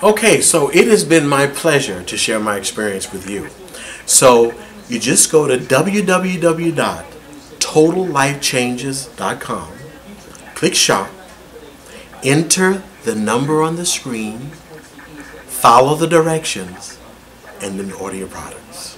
Okay, so it has been my pleasure to share my experience with you. So you just go to www.totallifechanges.com, click shop, enter the number on the screen, follow the directions, and then order your products.